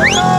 Oh no!